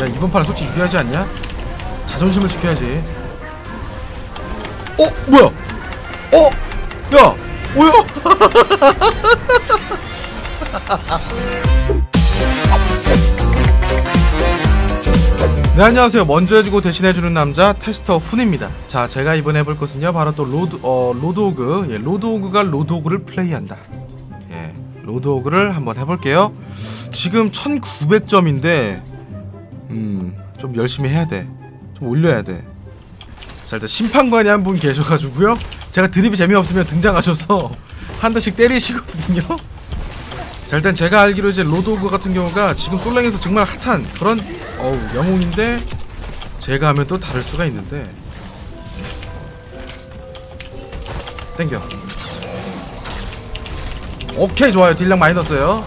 야 이번 판은 솔직히 이겨야지 않냐? 자존심을 지켜야지 어? 뭐야? 어? 야! 뭐야? 네 안녕하세요 먼저 해주고 대신 해주는 남자 테스터 훈입니다 자 제가 이번에 해볼 것은요 바로 또 로드 어 로드호그 예 로드호그가 로드호그를 플레이한다 예 로드오그를 한번 해볼게요 지금 1900점인데 음 좀 열심히 해야 돼 좀 올려야 돼 자 일단 심판관이 한 분 계셔가지고요. 제가 드립이 재미없으면 등장하셔서 한 대씩 때리시거든요. 자 일단 제가 알기로 이제 로드오그 같은 경우가 지금 솔랭에서 정말 핫한 그런 어우 영웅인데 제가 하면 또 다를 수가 있는데. 땡겨. 오케이 좋아요. deal량 많이 넣었어요.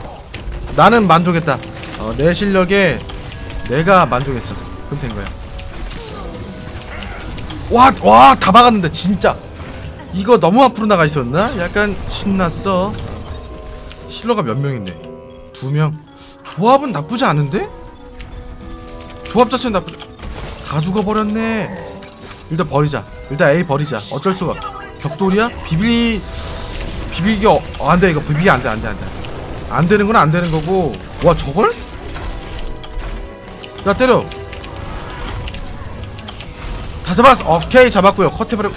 나는 만족했다. 어, 내 실력에 내가 만족했어 그럼 된 거야 와 와 다 박았는데 진짜 이거 너무 앞으로 나가 있었나? 약간 신났어 healer가 몇 명인데? 두 명. 조합은 나쁘지 않은데? 조합 자체는 나쁘지. 다 죽어버렸네. 일단 버리자. 일단 A 버리자. 어쩔 수가. 격돌이야? 비빌 비비기 어, 어, 안돼 이거 비비기 안돼 안돼 안돼. 안 되는 건 안 되는 거고. 와 저걸? 야 때려. 다 잡았어. 오케이 잡았고요. 컷해버려.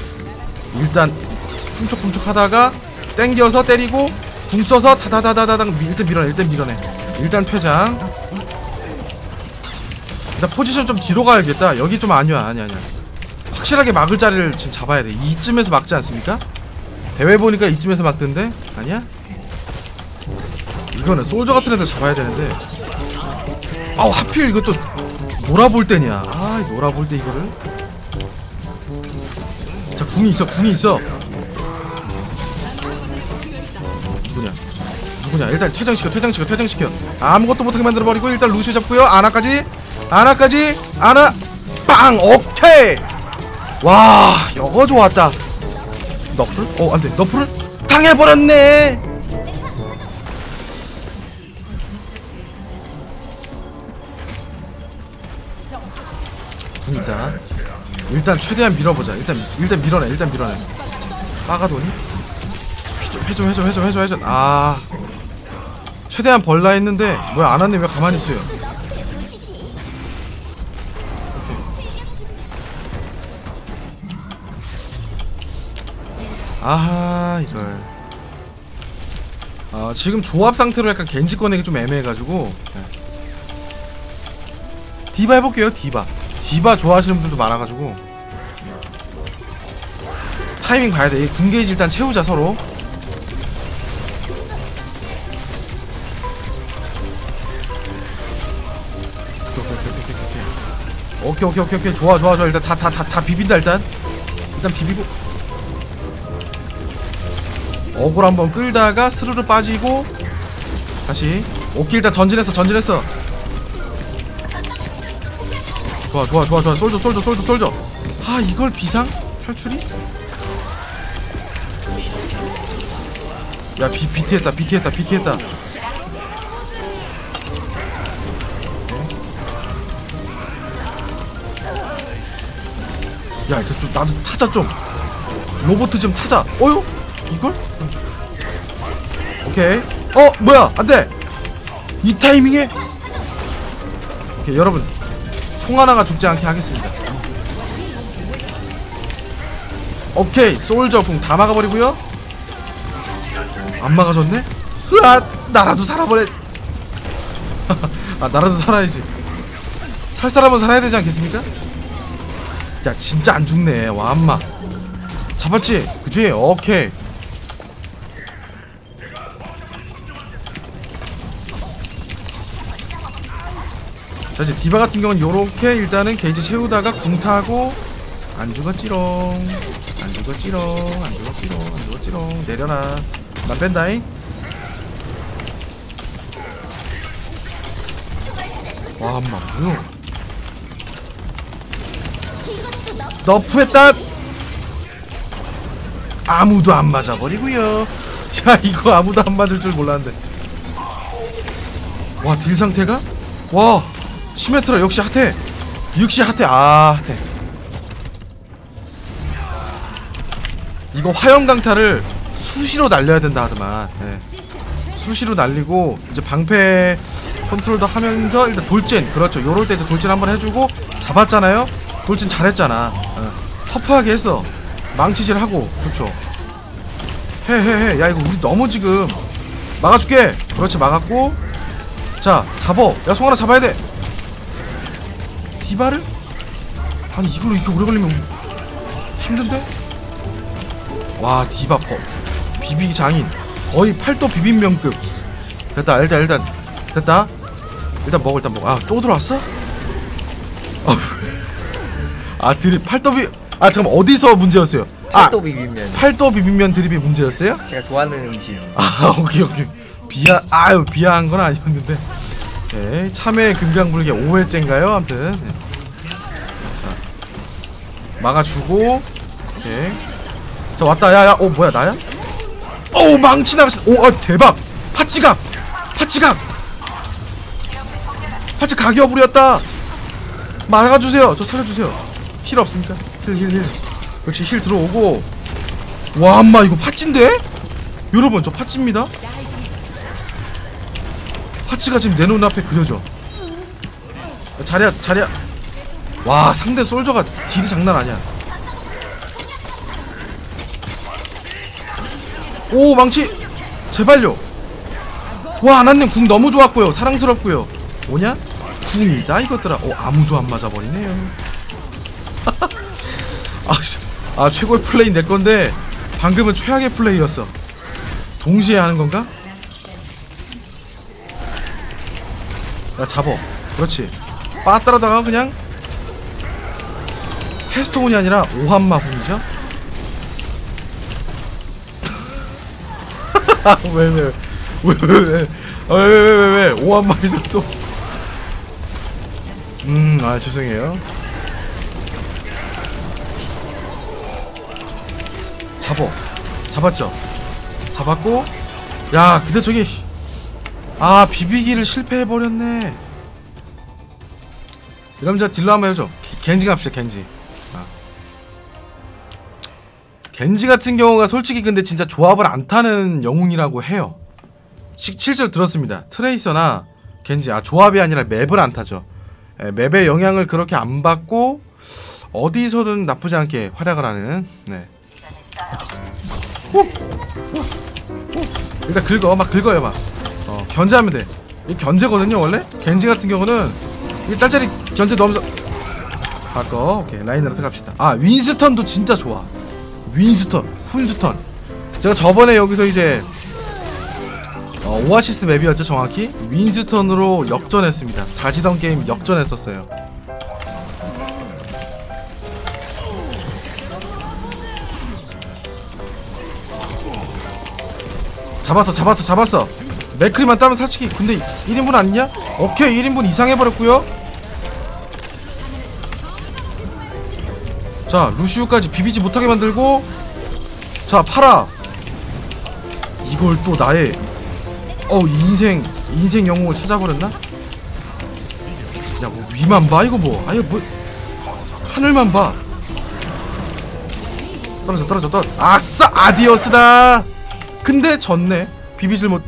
일단 쿵촉쿵촉 하다가 땡겨서 때리고 궁 써서 타다다다다당 일단 밀어내 일단 밀어내 일단 퇴장 일단 포지션 좀 뒤로 가야겠다 여기 좀 아니야 아니야 아니야 확실하게 막을 자리를 지금 잡아야 돼 이쯤에서 막지 않습니까? 대회 보니까 이쯤에서 막던데 아니야? 이거는 솔저 같은 애들 잡아야 되는데 아우 하필 이것도 놀아볼 때냐? 아 놀아볼 때 이거를. 자 궁이 있어 궁이 있어. 누구냐? 누구냐? 일단 퇴장시켜 퇴장시켜 퇴장시켜. 아무것도 못하게 만들어버리고 일단 루시오 잡고요. 아나까지? 아나까지? 아나? 빵! 오케이! 와 이거 좋았다. 너플? 어 안돼. 너플을 당해버렸네 일단 최대한 밀어보자. 일단 일단 밀어내 일단 밀어내. 빠가도니? 회전 회전 회전 회전 회전 아. 최대한 벌라 했는데 뭐야 안왔네. 왜 가만히 있어요? 아하 이걸. 아 지금 조합 상태로 약간 겐지 꺼내기 좀 애매해가지고. 네. 디바 해볼게요 디바 디바 좋아하시는 분들도 많아가지고. 타이밍 봐야 돼. 궁게이지 일단 채우자 서로. 오케이 오케이 오케이 오케이. 좋아 좋아 좋아. 일단 다 다 다 다 비빈다 일단. 일단 비비고. 어글 한번 끌다가 스르르 빠지고. 다시. 오케이 일단 전진했어 전진했어 좋아 좋아 좋아 좋아. 솔져 솔져 솔져 솔져. 아 이걸 비상? 탈출이? 야 비, 비트했다 비트했다 비트했다. 야 이거 좀 나도 타자 좀. 로보트 좀 타자. 어휴 이걸? 오케이. 어 뭐야? 안돼. 이 타이밍에? 오케이 여러분 송하나가 죽지 않게 하겠습니다 오케이 솔저 궁다 막아버리고요 안 막아줬네? 으아 나라도 살아버려 아 나라도 살아야지 살 사람은 살아야 되지 않겠습니까? 야 진짜 안 죽네 와 암마 잡았지? 그치? 오케이 자 이제 디바 같은 경우는 요렇게 일단은 게이지 채우다가 궁 타고 안 죽었지롱 안 죽었지롱 안 죽었지롱 안 죽었지롱 내려놔. 난 뺀다잉. 와 엄마 뭐야 너프했다 아무도 안 맞아버리고요. 야 이거 아무도 안 맞을 줄 몰랐는데. 와 딜 상태가? 와 시메트라 역시 핫해. 역시 핫해. 아 핫해. 이거 화염 강타를 수시로 날려야 된다 하더만. 네. 수시로 날리고 이제 방패 컨트롤도 하면서 일단 돌진. 그렇죠. 요럴 때 이제 돌진 한번 해주고 잡았잖아요. 돌진 잘했잖아. 어. 터프하게 했어 망치질 하고. 그렇죠. 해해해. 야 이거 우리 너무 지금 막아줄게. 그렇지 막았고. 자 잡어. 야 송하나 잡아야 돼 디바를? 아니 이걸로 이렇게 오래 걸리면 힘든데? 와 디바 퍼 비비기 장인 거의 팔도 비빔면급 됐다 일단 일단 됐다 일단 먹어 일단 먹어 아 또 들어왔어? 아, 아 드립 팔도 비.. 아 잠깐만 어디서 문제였어요? 아 팔도 비빔면 팔도 비빔면 드립이 문제였어요? 제가 좋아하는 음식 아 오케이 오케이 비하 아유 비하한 건 아니었는데 네 참외 금강불개 5회째인가요? 아무튼 네. 자 막아주고 오케이. 자 왔다 야야 어 뭐야 나야? 어우 망치 나갔어 오 아, 대박. 파치각 파치각. 파치 각이어 부렸다. 막아주세요. 저 살려주세요. heal 없습니까? heal heal heal. 그렇지 heal 들어오고. 와 엄마 이거 POTG인데? 여러분 저 POTG입니다. POTG가 지금 내 눈앞에 그려져. 자리야 자리야 와 상대 솔저가 deal이 장난 아니야. 오 망치! 제발요. 와 아나님 궁 너무 좋았고요. 사랑스럽고요. 뭐냐? 궁이다 이것들아. 오 아무도 안 맞아버리네요. 아, 씨. 아 최고의 플레이 내 건데 방금은 최악의 플레이였어. 동시에 하는 건가? 야 잡어. 그렇지. 빠따라다가 그냥 테스토온이 아니라 오한마훈이죠? 왜왜 왜 왜 왜 왜 왜 왜 오한마에서 또 음, 아 죄송해요. 잡어, 잡았죠. 잡았고, 야, 근데 저기 아 비비기를 실패해 버렸네. 이러면 저 딜러 한번 해줘. 겐지 갑시다, 겐지. 겐지 같은 경우가 솔직히 근데 진짜 조합을 안 타는 영웅이라고 해요. 시, 실제로 들었습니다. 트레이서나 겐지, 아 조합이 아니라 맵을 안 타죠. 예, 맵의 영향을 그렇게 안 받고 어디서든 나쁘지 않게 활약을 하는 네. 일단 긁어 막 긁어요 막. 어, 견제하면 돼. 이게 견제거든요 원래? 겐지 같은 경우는 이 딸짜리 견제 넣으면서 바꿔. 오케이 라인으로 들어갑시다. 아 윈스턴도 진짜 좋아 윈스턴 훈스턴. 제가 저번에 여기서 이제 어, 오아시스 맵이었죠 정확히? 윈스턴으로 역전했습니다. 다지던 게임 역전했었어요. 잡았어 잡았어 잡았어. 맥크리만 따면 사치기. 근데 1인분 아니냐? 오케이 1인분 이상 해버렸고요 자 루시우까지 비비지 못하게 만들고 자 팔아. 이걸 또 나의 어 인생 인생 영웅을 찾아버렸나? 야 뭐 위만 봐 이거 뭐. 아예 뭐 하늘만 봐. 떨어져 떨어져 떨어 아싸 아디오스다. 근데 졌네. 비비질 못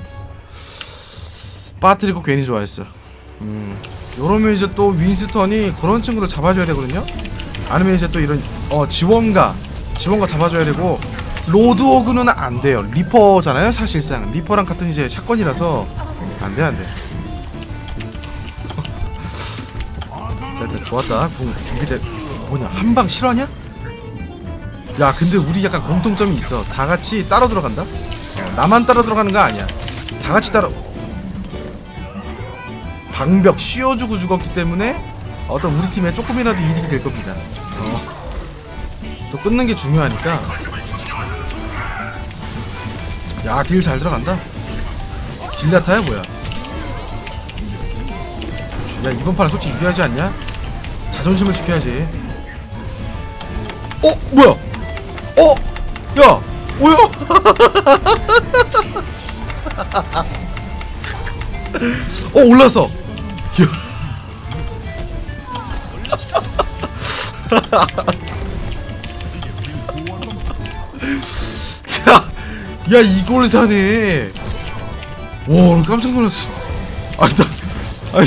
빠뜨리고 괜히 좋아했어. 음 요러면 이제 또 윈스턴이 그런 친구를 잡아줘야 되거든요 아니면 이제 또 이런 어 지원가 지원가 잡아줘야 되고 로드호그는 안 돼요. 리퍼잖아요, 사실상. 리퍼랑 같은 이제 shotgun이라서 안 돼, 안 돼. 자, 일단 좋았다. 궁 준비돼. 뭐냐, 한 방 실화냐? 야, 근데 우리 약간 공통점이 있어. 다 같이 따로 들어간다? 나만 따로 들어가는 거 아니야. 다 같이 따로. 방벽 씌워주고 죽었기 때문에 어떤 우리 팀에 조금이라도 이득이 될 겁니다. 어. 또 끊는 게 중요하니까. 야, 딜 잘 들어간다. 딜라타야 뭐야? 야, 이번 판은 솔직히 이겨야지 않냐? 자존심을 지켜야지. 어, 뭐야? 어, 야, 뭐야? 어, 올랐어. 야. 자, 야 이걸 사네. 와, 깜짝 놀랐어. 아니 나, 아니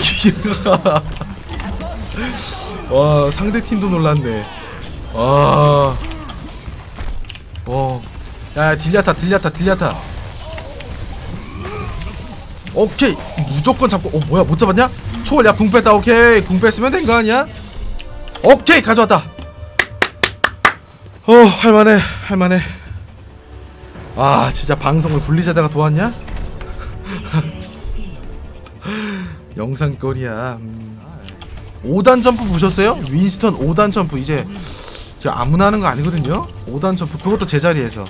와 상대 팀도 놀랐네. 와, 어, 야 딜리아타, 딜리아타, 딜리아타. 오케이, 무조건 잡고. 어 뭐야 못 잡았냐? 초월 야궁 뺐다. 오케이, 궁 뺐으면 된 거 아니야? 오케이 가져왔다. 어 할만해, 할만해. 아 진짜 방송을 분리자다가 도왔냐? 영상거리야 음. 5단 점프 보셨어요? 윈스턴 5단 점프 이제 저 아무나 하는 거 아니거든요? 5단 점프 그것도 제자리에서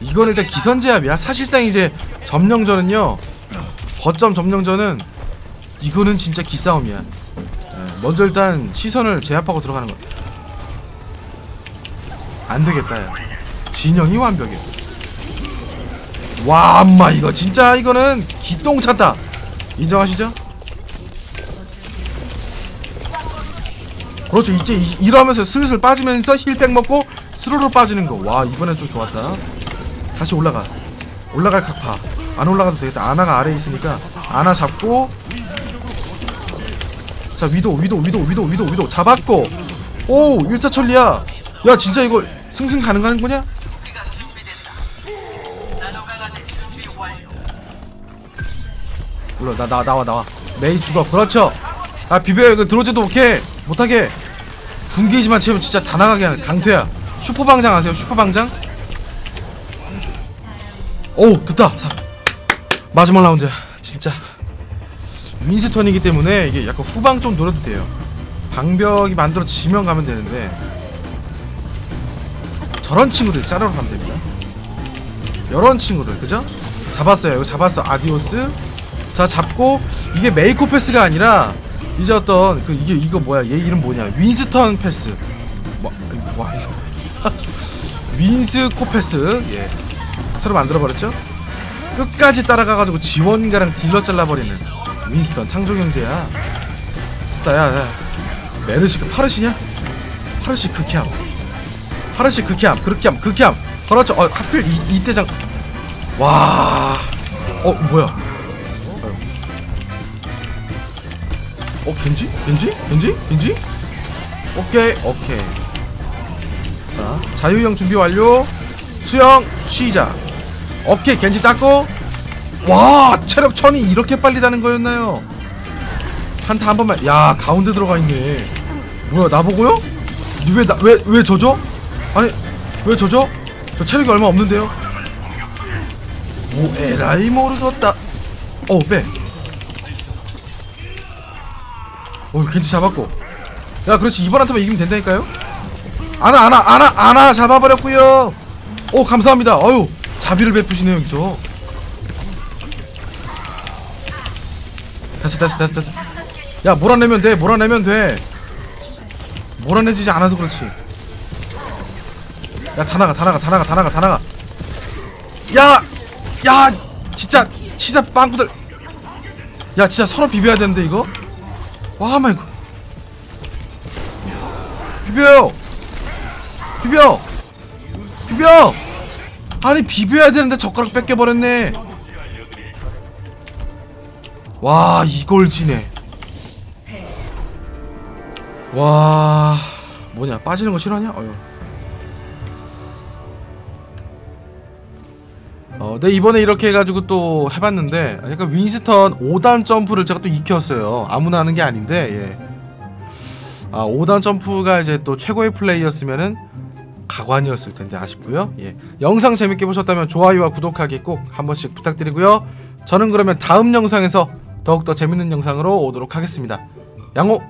이거는 일단 기선제압이야 사실상 이제 점령전은요 거점 점령전은 이거는 진짜 기싸움이야 예, 먼저 일단 시선을 제압하고 들어가는 거 안되겠다 야 진영이 완벽해 와, 엄마 이거 진짜 이거는 기똥 찼다. 인정하시죠? 그렇죠. 이제 이- 이러면서 슬슬 빠지면서 힐팩 먹고 스르르 빠지는 거. 와, 이번엔 좀 좋았다. 다시 올라가. 올라갈 각파. 안 올라가도 되겠다. 아나가 아래에 있으니까 아나 잡고 자, 위도 위도 위도 위도 위도 위도 잡았고. 오, 일사천리야. 야, 진짜 이거 승승 가능한 거냐? 몰라 나, 나 나와 나와. 메이 죽어. 그렇죠? 아 비벼 이거 들어오지도 못해. 못하게. 분기지만 채우면 진짜 다 나가게 하는 강퇴야. 슈퍼방장 아세요? 슈퍼방장? 오 됐다. 사. 마지막 라운드야 진짜. 윈스턴이기 때문에 이게 약간 후방 좀 노려도 돼요. 방벽이 만들어지면 가면 되는데 저런 친구들 자르러 가면 됩니다. 이런 친구들 그죠? 잡았어요. 이거 잡았어. adiós. 자 잡고 이게 메이코 패스가 아니라 이제 어떤 그 이게 이거 뭐야? 얘 이름 뭐냐? 윈스턴 패스. 뭐, 와 이거. 윈스코 패스. 예. 새로 만들어 버렸죠? 끝까지 따라가가지고 지원가랑 딜러 잘라버리는 윈스턴 창조 경제야. 야야 메르시 그 파르시냐? 파르시 극혐 파르시 극혐 극혐 극혐 그렇죠 어 하필 이, 이때장 와어 뭐야 어 겐지? 겐지? 겐지? 겐지? 오케이 오케이 자 자유형 준비 완료 수영 시작 오케이 겐지 닦고 와 체력 천이 이렇게 빨리 다는 거였나요? 한타 한 번만 야 가운데 들어가 있네 뭐야 나보고요? 왜나왜왜 왜 저죠? 아니 왜 저죠? 저 체력이 얼마 없는데요? 오 에라이 모르겠다. 어빼. 어 겐지 잡았고. 야 그렇지. 이번 한타만 이기면 된다니까요? 아나 아나 아나 아나 잡아버렸고요. 오 감사합니다. 어유 자비를 베푸시네요 여기서. 됐어 됐어 됐어 됐어. 야 몰아내면 돼 몰아내면 돼. 몰아내지지 않아서 그렇지 야 다 나가 다 나가 다 나가 다 나가 다 나가. 야 야 진짜 시사 빵꾸들. 야 진짜 서로 비벼야 되는데 이거? 와 my god 비벼요 비벼. 비벼. 아니 비벼야 되는데 젓가락 뺏겨버렸네. 와 이걸 지네. 와 뭐냐 빠지는 거 싫어하냐? 어휴 어, 네 이번에 이렇게 해가지고 또 해봤는데 약간 윈스턴 5단 점프를 제가 또 익혔어요. 아무나 하는 게 아닌데 예. 아 5단 점프가 이제 또 최고의 플레이였으면은 가관이었을 텐데 아쉽고요. 예. 영상 재밌게 보셨다면 좋아요와 구독하기 꼭 한 번씩 부탁드리고요. 저는 그러면 다음 영상에서 더욱더 재밌는 영상으로 오도록 하겠습니다. 양호